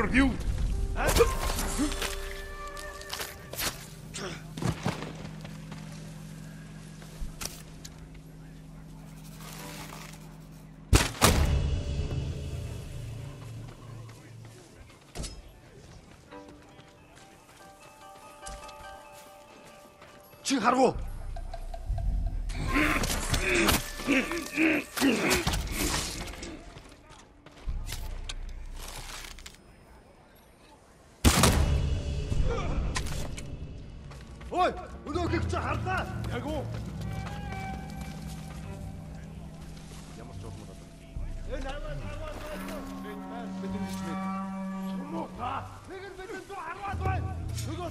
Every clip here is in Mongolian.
interview. Чигаргу!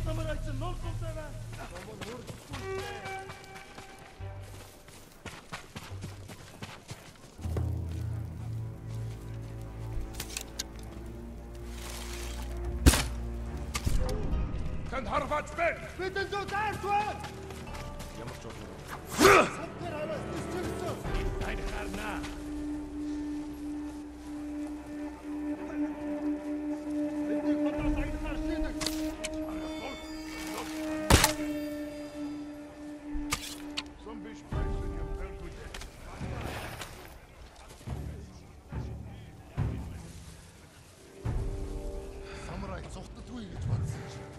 Laat hem maar uit zijn mond komt hij weg. Kan Harvard spelen? Bitte so darf Sucht eine Duel mit 20.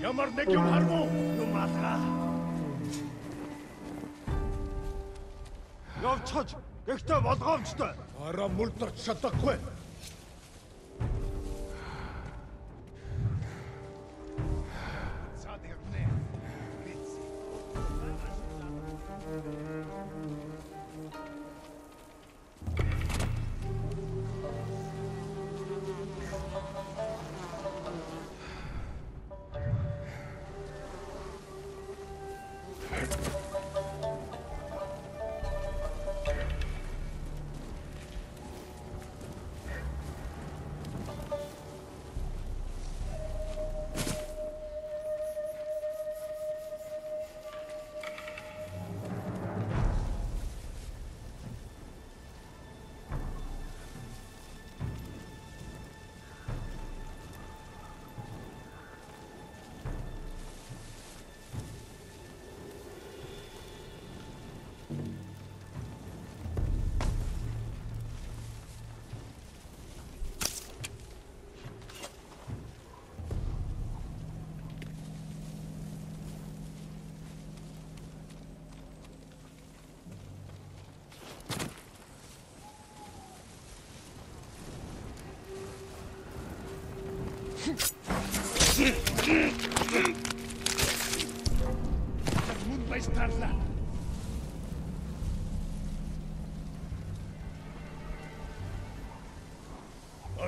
Ямар нэг юм хармуу? Юм алгаа. Явцгаж, гэхдээ болгоомжтой. Араа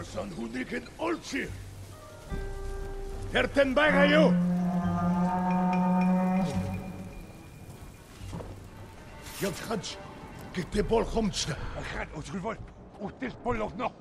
Olson Hunriken Olci! Herten Bagayo! Jod Hadj, kijk de bol gomtste. Gaat, Otruvol, Otis Polog nog.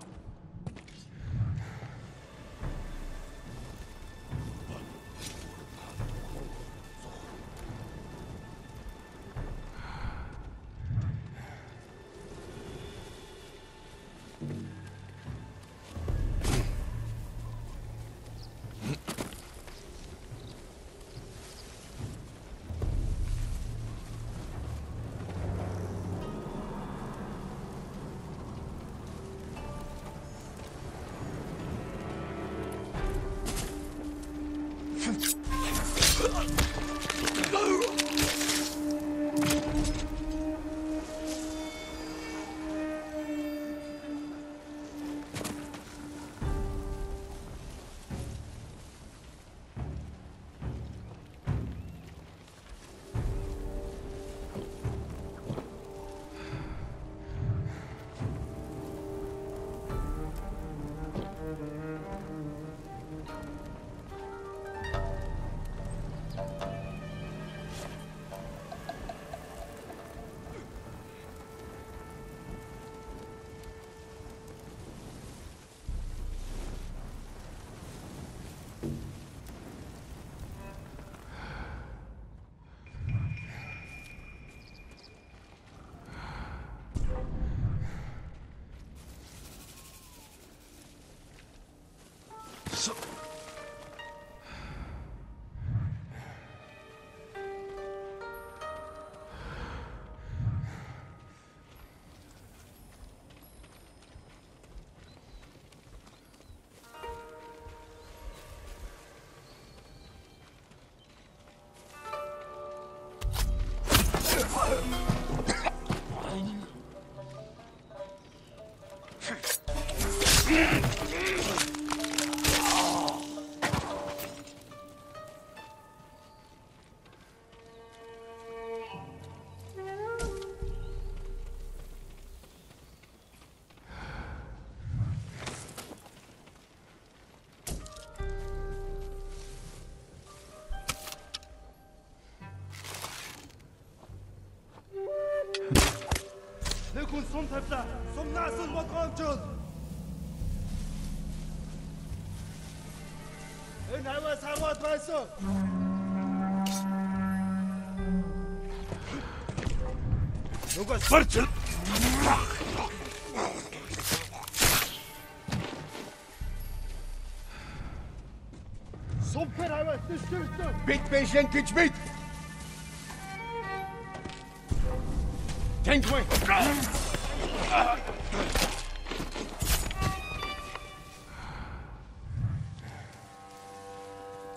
Whoa! تكون صمت بلا صمنا صل مقام جد إن عواز عواد رأسه نقص فرجل Sopper hemen düştü üstü. Bit beşen güç bit. Tank mı?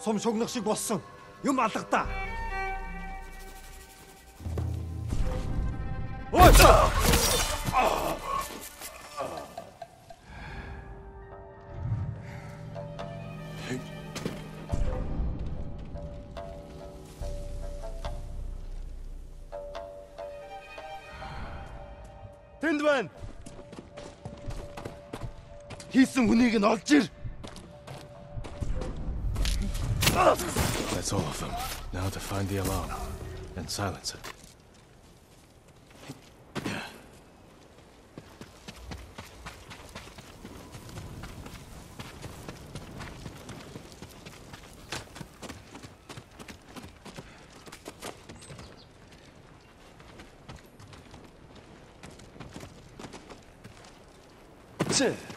Сум шугнах шиг болсон. Юм алгадаа. Ой! Тэнд байна. Хийсэн хүнийг нь олж ир. That's all of them. Now to find the alarm and silence it. 그치?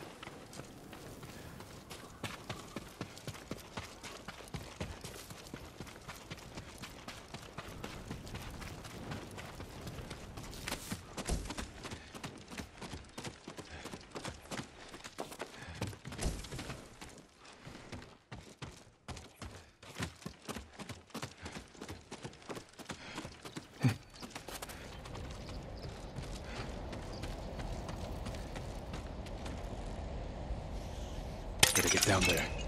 down there.